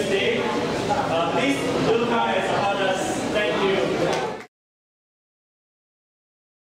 Wednesday.